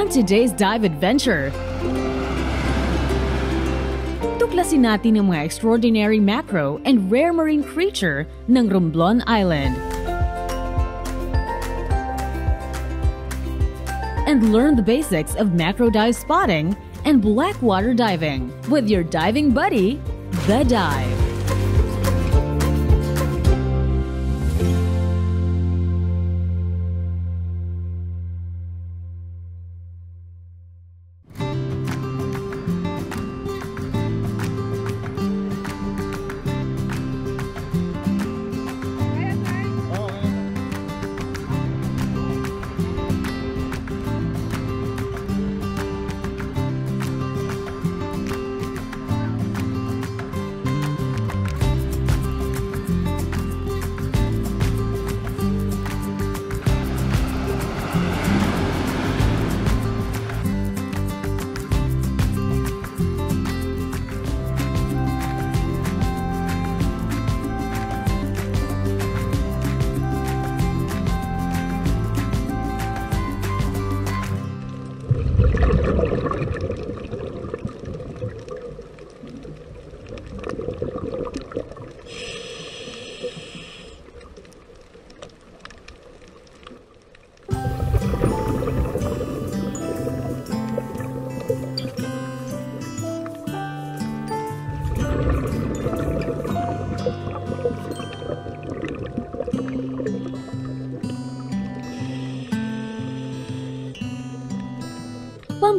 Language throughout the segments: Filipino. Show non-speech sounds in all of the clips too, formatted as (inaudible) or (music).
On today's dive adventure, tuklasin natin ang mga extraordinary macro and rare marine creature ng Romblon Island. And learn the basics of macro dive spotting and blackwater diving with your diving buddy, The Dive.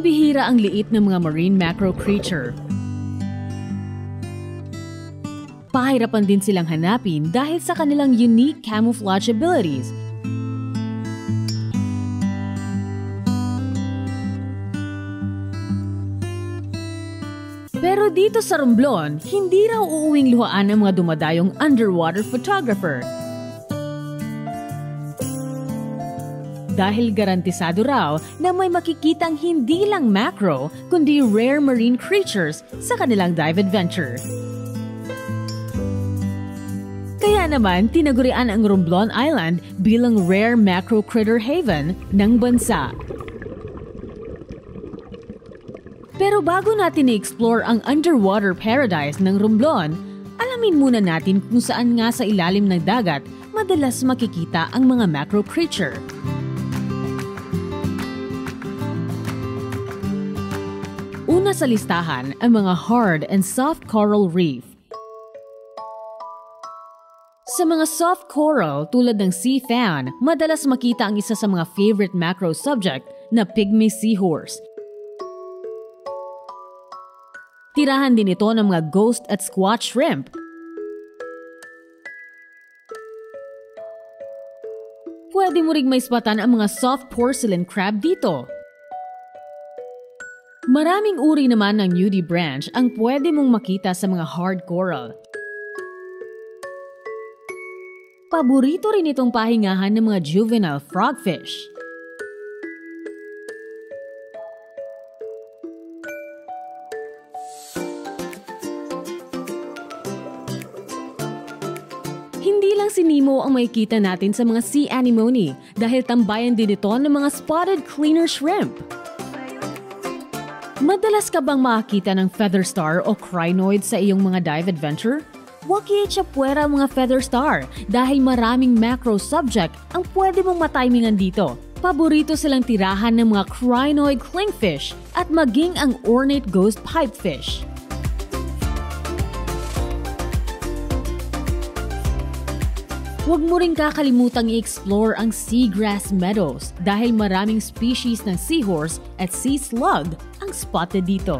Pambihira ang liit ng mga marine macro creature. Pahirapan din silang hanapin dahil sa kanilang unique camouflage abilities. Pero dito sa Romblon, hindi raw uuwing luhaan ng mga dumadayong underwater photographer dahil garantisado raw na may makikitang hindi lang macro kundi rare marine creatures sa kanilang dive adventure. Kaya naman, tinagurian ang Romblon Island bilang rare macro critter haven ng bansa. Pero bago natin i-explore ang underwater paradise ng Romblon, alamin muna natin kung saan nga sa ilalim ng dagat madalas makikita ang mga macro creature. Una sa listahan ang mga hard and soft coral reef. Sa mga soft coral tulad ng sea fan, madalas makita ang isa sa mga favorite macro subject na pygmy seahorse. Tirahan din ito ng mga ghost at squat shrimp. Pwede mo ring may spatan ang mga soft porcelain crab dito. Maraming uri naman ng nudie branch ang pwede mong makita sa mga hard coral. Paborito rin itong pahingahan ng mga juvenile frogfish. Hindi lang si Nemo ang makikita natin sa mga sea anemone dahil tambayan din ito ng mga spotted cleaner shrimp. Madalas ka bang makakita ng feather star o crinoid sa iyong mga dive adventure? Huwag siya puwera mga feather star dahil maraming macro subject ang pwede mong matimingan dito. Paborito silang tirahan ng mga crinoid clingfish at maging ang ornate ghost pipefish. Huwag mo rin kakalimutang i-explore ang seagrass meadows dahil maraming species ng seahorse at sea slug ang spotted dito.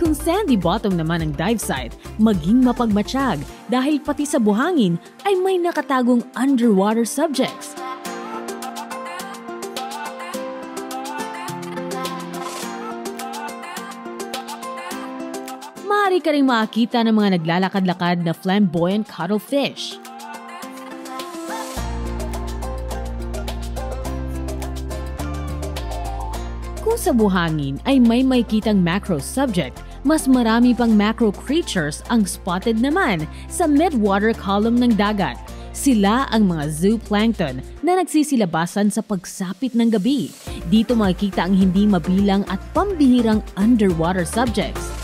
Kung sandy bottom naman ang dive site, maging mapagmatsyag dahil pati sa buhangin ay may nakatagong underwater subjects. Maaari ka rin makakita ng mga naglalakad-lakad na flamboyant cuttlefish. Kung sa buhangin ay may makikitang macro subject, mas marami pang macro creatures ang spotted naman sa midwater column ng dagat. Sila ang mga zooplankton na nagsisilabasan sa pagsapit ng gabi. Dito makikita ang hindi mabilang at pambihirang underwater subjects.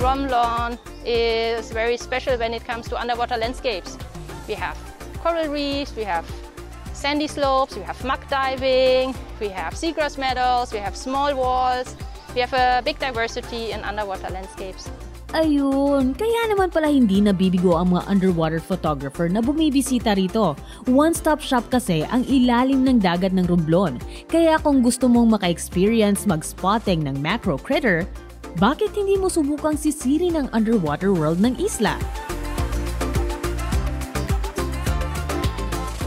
Romblon is very special when it comes to underwater landscapes. We have coral reefs, we have sandy slopes, we have muck diving, we have seagrass meadows, we have small walls, we have a big diversity in underwater landscapes. Ayun, kaya naman pala hindi nabibigo ang mga underwater photographer na bumibisita rito. One-stop shop kasi ang ilalim ng dagat ng Romblon. Kaya kung gusto mong maka-experience mag-spotting ng macro critter, bakit hindi mo subukang sisiri ng underwater world ng isla?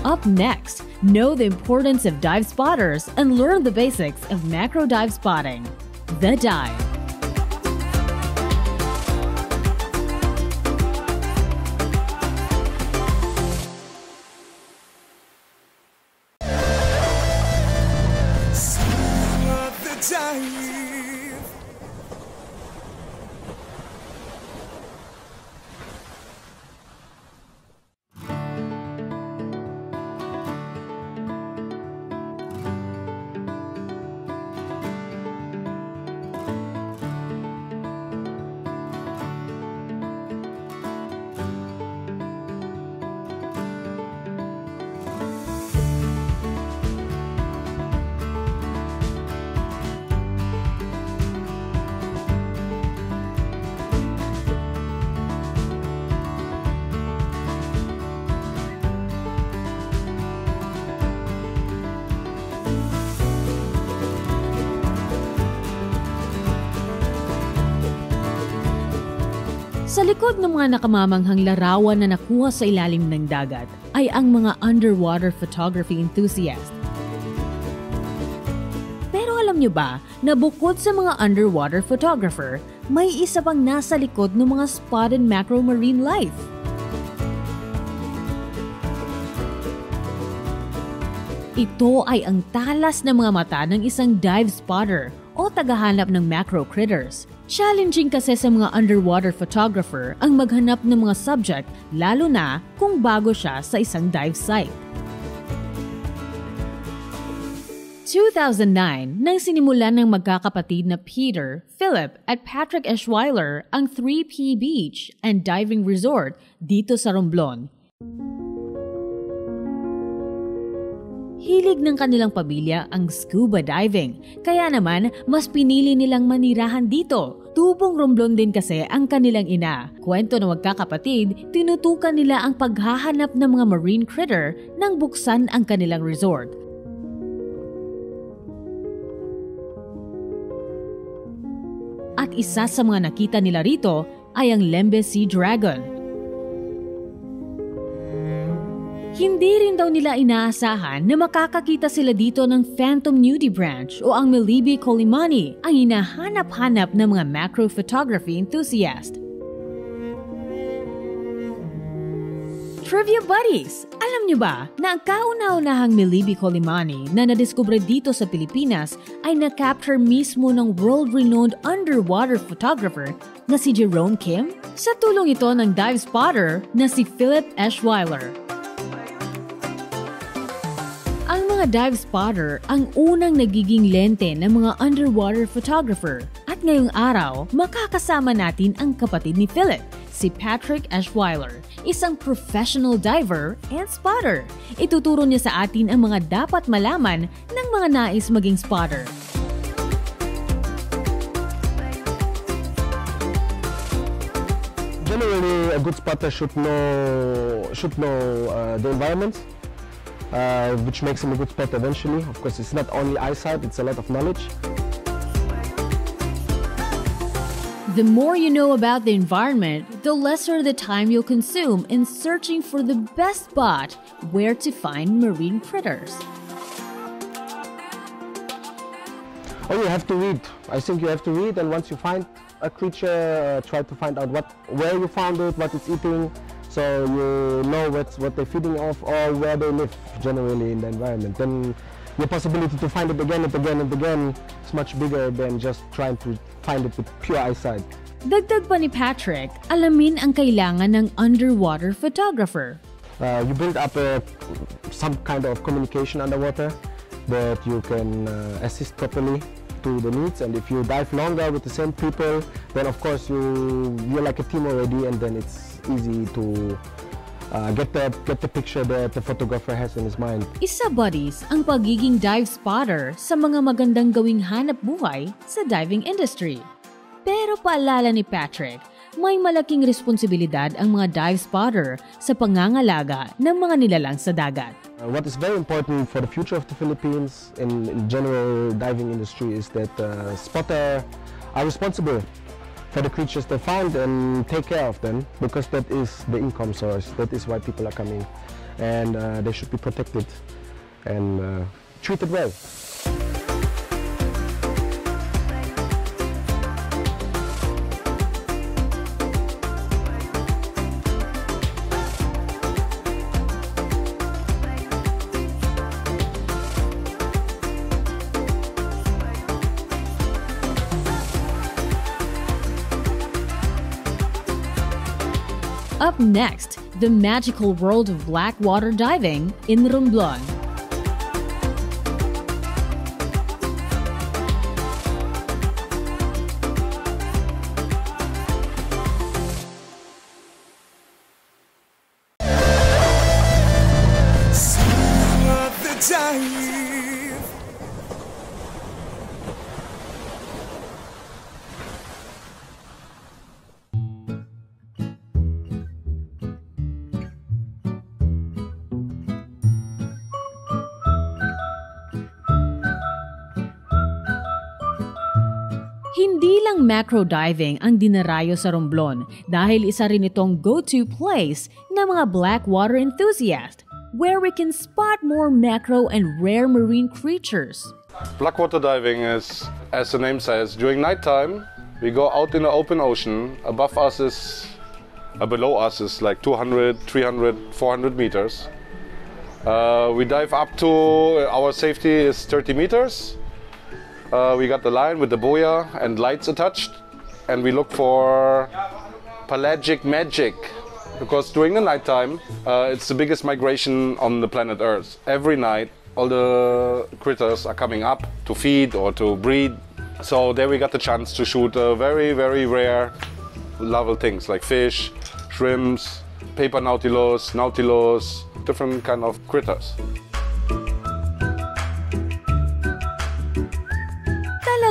Up next, know the importance of dive spotters and learn the basics of macro dive spotting. The Dive. Sa likod ng mga nakamamanghang larawan na nakuha sa ilalim ng dagat ay ang mga underwater photography enthusiast. Pero alam nyo ba na bukod sa mga underwater photographer, may isa pang nasa likod ng mga spotted macro marine life? Ito ay ang talas ng mga mata ng isang dive spotter o tagahanap ng macro critters. Challenging kasi sa mga underwater photographer ang maghanap ng mga subject lalo na kung bago siya sa isang dive site. 2009 nang sinimulan ng magkakapatid na Peter, Philip at Patrick Eschweiler ang 3P Beach and Diving Resort dito sa Romblon. Hilig ng kanilang pamilya ang scuba diving, kaya naman mas pinili nilang manirahan dito. Tubong Romblon din kasi ang kanilang ina. Kwento ng magkakapatid, tinutukan nila ang paghahanap ng mga marine critter nang buksan ang kanilang resort. At isa sa mga nakita nila rito ay ang Lembe Sea Dragon. Hindi rin daw nila inaasahan na makakakita sila dito ng Phantom Nudibranch o ang Melibi colimani, ang hinahanap-hanap ng mga macro photography enthusiast. Trivia Buddies! Alam nyo ba na ang kauna-unahang Melibi colimani na nadiskubre dito sa Pilipinas ay na-capture mismo ng world-renowned underwater photographer na si Jerome Kim? Sa tulong ito ng dive spotter na si Philip Eschweiler. Mga dive spotter ang unang nagiging lente ng mga underwater photographer. At ngayong araw, makakasama natin ang kapatid ni Philip, si Patrick Eschweiler, isang professional diver and spotter. Ituturo niya sa atin ang mga dapat malaman ng mga nais maging spotter. Generally, a good spotter should know should know uh, the environment, uh, which makes him a good spotter eventually. Of course, it's not only eyesight; it's a lot of knowledge. The more you know about the environment, the lesser the time you'll consume in searching for the best spot where to find marine critters. Oh, you have to read. I think you have to read, and once you find a creature, uh, try to find out what, where you found it, what it's eating, so you know what, what they're feeding off or where they live generally in the environment. Then your possibility to find it again and again and again is much bigger than just trying to find it with pure eyesight. Dagdag pa ni Patrick, alamin ang kailangan ng underwater photographer. Uh, you build up a, some kind of communication underwater that you can uh, assist properly to the needs and if you dive longer with the same people then of course you you're like a team already and then it's easy to uh, get the get the picture that the photographer has in his mind Isa buddies ang pagiging dive spotter sa mga magandang gawing hanap buhay sa diving industry. Pero paalala ni Patrick, may malaking responsibilidad ang mga dive spotter sa pangangalaga ng mga nilalang sa dagat. Uh, what is very important for the future of the Philippines in, in general diving industry is that uh, spotter are responsible for the creatures they find and take care of them because that is the income source. That is why people are coming, and uh, they should be protected and uh, treated well. Next, the magical world of black water diving in Romblon. Lang macro diving ang dinarayo sa Romblon dahil isa rin itong go-to place ng mga black water enthusiast where we can spot more macro and rare marine creatures. Blackwater diving is, as the name says, during nighttime we go out in the open ocean. Above us is, uh, below us is like 200, 300, 400 meters. Uh, we dive up to our safety is 30 meters. Uh, we got the line with the buoy and lights attached, and we look for pelagic magic because during the nighttime uh, it's the biggest migration on the planet Earth. Every night, all the critters are coming up to feed or to breed. So there we got the chance to shoot uh, very, very rare level things like fish, shrimps, paper nautilus, nautilus, different kind of critters.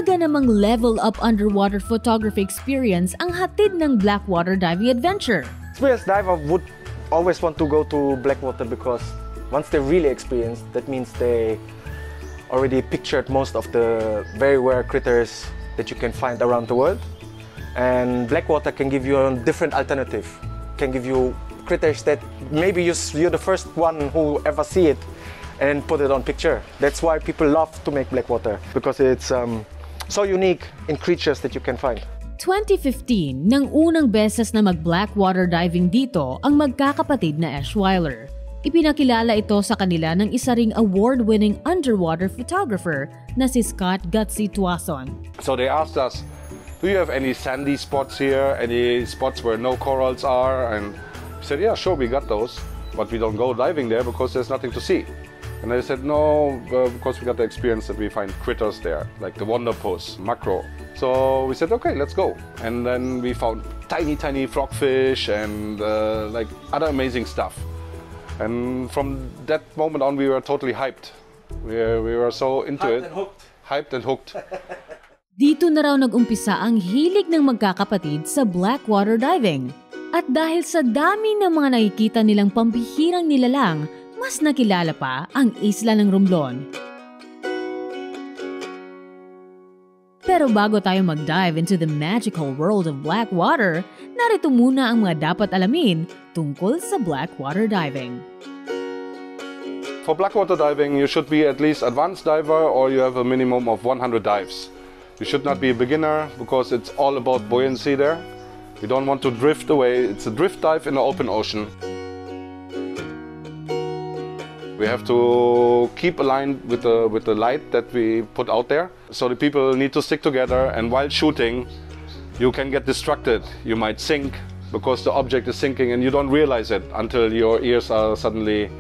Talaga namang level up underwater photography experience ang hatid ng Blackwater Diving Adventure. experienced diver would always want to go to Blackwater because once they're really experienced, that means they already pictured most of the very rare critters that you can find around the world. And Blackwater can give you a different alternative, can give you critters that maybe you're the first one who ever see it and put it on picture. That's why people love to make Blackwater because it's um, so unique in creatures that you can find. 2015 nang unang beses na mag-blackwater diving dito ang magkakapatid na Eschweiler. Ipinakilala ito sa kanila ng isa ring award-winning underwater photographer na si Scott Gutsy Tuason. So they asked us, do you have any sandy spots here? Any spots where no corals are? And we said, yeah, sure, we got those. But we don't go diving there because there's nothing to see. And they said, no, uh, because we got the experience that we find critters there, like the wonder puss, macro. So we said, okay, let's go. And then we found tiny, tiny frogfish and uh, like other amazing stuff. And from that moment on, we were totally hyped. We, we were so into it. Hyped and hooked. (laughs) Dito na raw nag-umpisa ang hilig ng magkakapatid sa blackwater diving. At dahil sa dami ng mga nakikita nilang pambihirang nilalang, mas nakilala pa ang isla ng Romblon. Pero bago tayo mag-dive into the magical world of blackwater, narito muna ang mga dapat alamin tungkol sa blackwater diving. For blackwater diving, you should be at least advanced diver or you have a minimum of 100 dives. You should not be a beginner because it's all about buoyancy there. We don't want to drift away. It's a drift dive in the open ocean. We have to keep aligned with the, with the light that we put out there. So the people need to stick together and while shooting, you can get distracted. You might sink because the object is sinking and you don't realize it until your ears are suddenly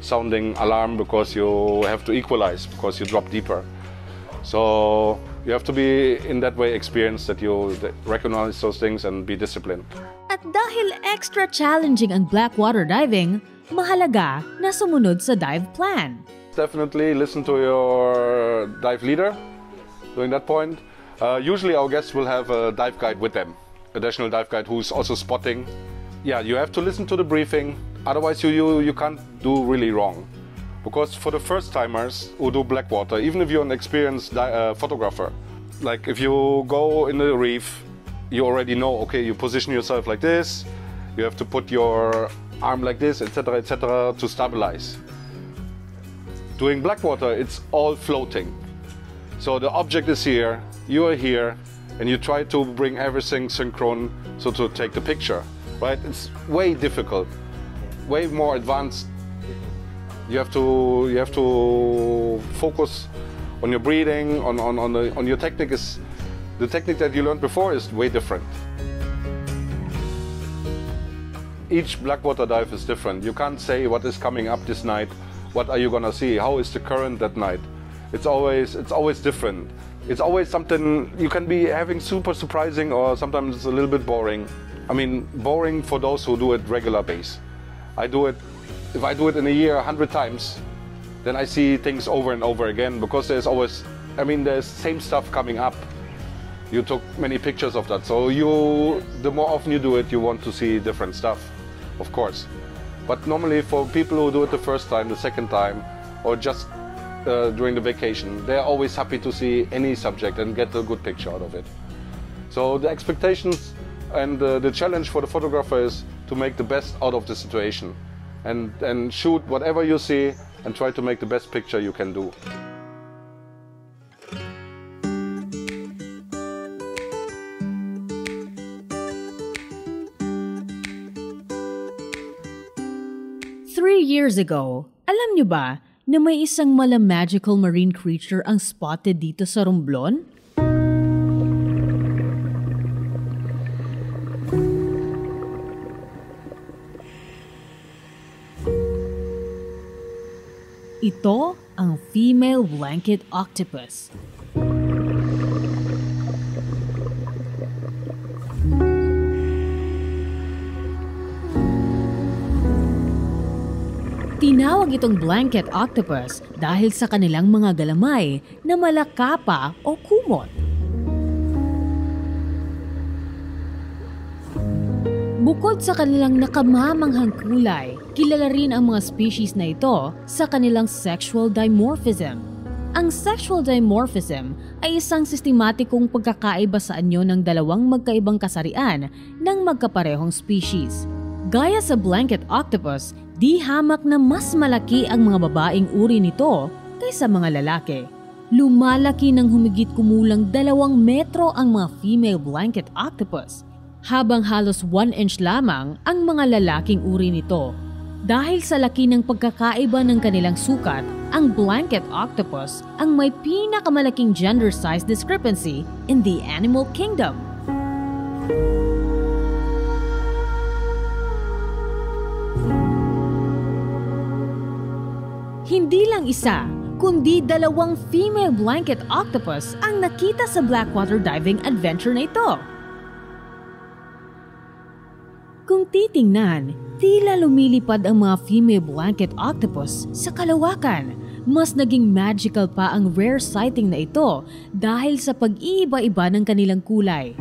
sounding alarm because you have to equalize because you drop deeper. So you have to be in that way experienced that you recognize those things and be disciplined. At dahil extra challenging ang blackwater diving, mahalaga na sumunod sa dive plan. Definitely listen to your dive leader during that point. Uh, usually our guests will have a dive guide with them, additional dive guide who's also spotting. Yeah, you have to listen to the briefing, otherwise you, you, you can't do really wrong. Because for the first timers who do blackwater, even if you're an experienced uh, photographer, like if you go in the reef, you already know, okay, you position yourself like this, you have to put your arm like this, etc., etc., to stabilize. Doing blackwater, it's all floating. So the object is here, you are here, and you try to bring everything synchron so to take the picture, right? It's way difficult, way more advanced you have to you have to focus on your breathing, on on on, the, on your technique. Is the technique that you learned before is way different. Each blackwater dive is different. You can't say what is coming up this night. What are you gonna see? How is the current that night? It's always it's always different. It's always something you can be having super surprising or sometimes a little bit boring. I mean, boring for those who do it regular base. I do it if I do it in a year a hundred times, then I see things over and over again because there's always, I mean, there's same stuff coming up. You took many pictures of that, so you, the more often you do it, you want to see different stuff, of course. But normally for people who do it the first time, the second time, or just uh, during the vacation, they're always happy to see any subject and get a good picture out of it. So the expectations and uh, the challenge for the photographer is to make the best out of the situation and, and shoot whatever you see and try to make the best picture you can do. Years ago, alam nyo ba na may isang mala magical marine creature ang spotted dito sa Romblon? Ito ang female blanket octopus. Tinawag itong blanket octopus dahil sa kanilang mga galamay na malakapa o kumot. Bukod sa kanilang nakamamanghang kulay, kilala rin ang mga species na ito sa kanilang sexual dimorphism. Ang sexual dimorphism ay isang sistematikong pagkakaiba sa anyo ng dalawang magkaibang kasarian ng magkaparehong species. Gaya sa blanket octopus, di hamak na mas malaki ang mga babaeng uri nito kaysa mga lalaki. Lumalaki ng humigit kumulang dalawang metro ang mga female blanket octopus habang halos 1 inch lamang ang mga lalaking uri nito. Dahil sa laki ng pagkakaiba ng kanilang sukat, ang blanket octopus ang may pinakamalaking gender size discrepancy in the animal kingdom. Hindi lang isa, kundi dalawang female blanket octopus ang nakita sa Blackwater diving adventure na ito. Kung titingnan, tila lumilipad ang mga female blanket octopus sa kalawakan. Mas naging magical pa ang rare sighting na ito dahil sa pag-iiba-iba ng kanilang kulay.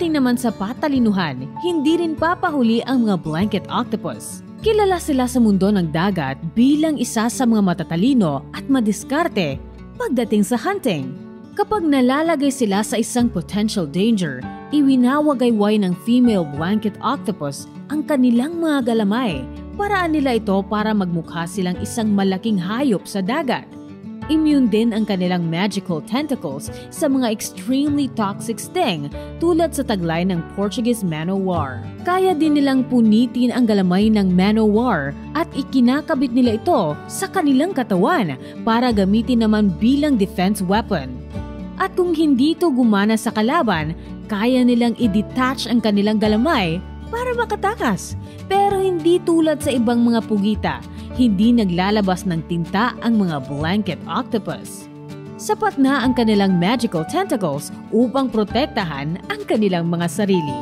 Pagdating naman sa patalinuhan, hindi rin papahuli ang mga blanket octopus. Kilala sila sa mundo ng dagat bilang isa sa mga matatalino at madiskarte pagdating sa hunting. Kapag nalalagay sila sa isang potential danger, Iwinawagayway ng female blanket octopus ang kanilang mga galamay. Paraan nila ito para magmukha silang isang malaking hayop sa dagat. Immune din ang kanilang magical tentacles sa mga extremely toxic sting tulad sa taglay ng Portuguese manowar. Kaya din nilang punitin ang galamay ng manowar at ikinakabit nila ito sa kanilang katawan para gamitin naman bilang defense weapon. At kung hindi ito gumana sa kalaban, kaya nilang i-detach ang kanilang galamay para makatakas. Pero hindi tulad sa ibang mga pugita, hindi naglalabas ng tinta ang mga blanket octopus. Sapat na ang kanilang magical tentacles upang protektahan ang kanilang mga sarili.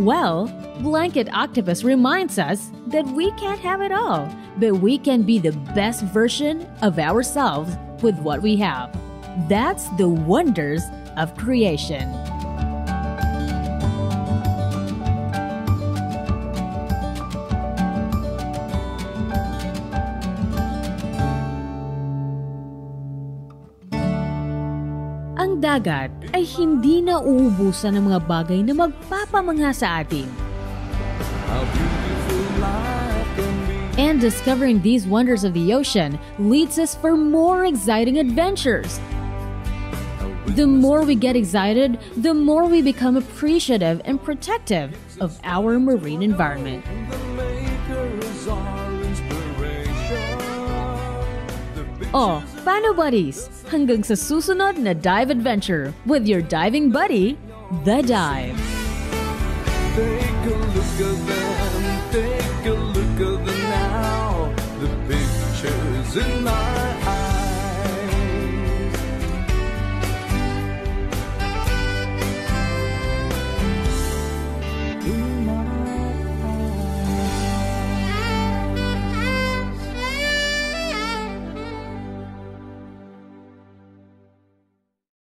Well, Blanket Octopus reminds us that we can't have it all, but we can be the best version of ourselves with what we have. That's the wonders of creation. Dagat ay hindi na uubusan ng mga bagay na magpapamangha sa atin. And discovering these wonders of the ocean leads us for more exciting adventures. The more we get excited, the more we become appreciative and protective of our marine environment. Oh, paano buddies? Hanggang sa susunod na dive adventure with your diving buddy, The Dive.